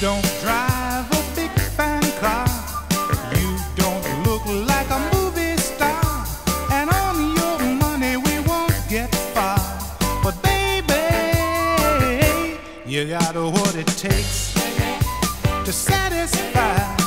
don't drive a big fan car. You don't look like a movie star. And on your money, we won't get far. But baby, you got what it takes to satisfy.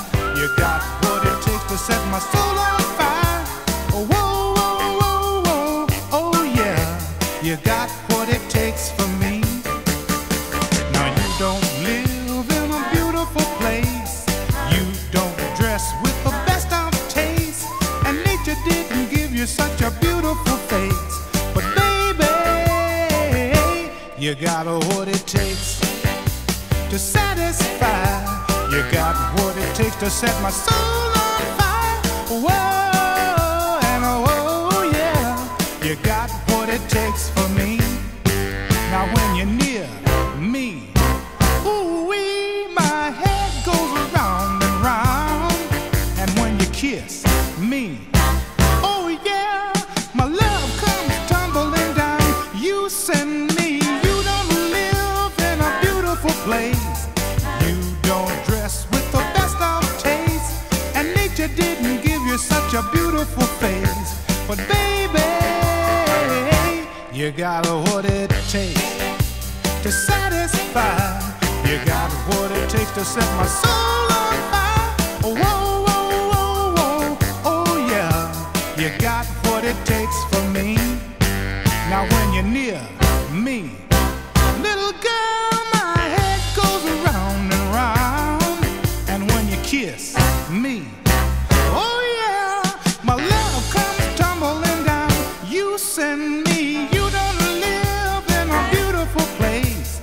Don't dress with the best of taste. And nature didn't give you such a beautiful face. But, baby, you got what it takes to satisfy. You got what it takes to set my soul on fire. Whoa, and oh yeah, you got what it takes for me. Now when you're near me, kiss me, oh yeah, my love comes tumbling down. You send me, you don't live in a beautiful place. You don't dress with the best of taste. And nature didn't give you such a beautiful face. But baby, you got what it takes to satisfy. You got what it takes to set my soul on fire. Whoa, You got what it takes for me. Now when you're near me, little girl, my head goes around and round. And when you kiss me, oh yeah, my love comes tumbling down. You send me, you don't live in a beautiful place.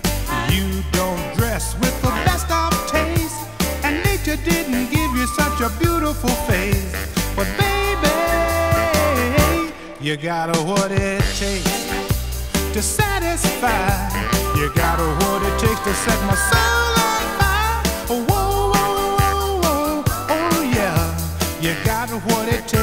You don't dress with the best of taste. And nature didn't give you such a beautiful face. You gotta what it takes to satisfy. You gotta what it takes to set my soul on fire. Whoa, whoa, whoa, whoa, oh yeah. You gotta what it takes.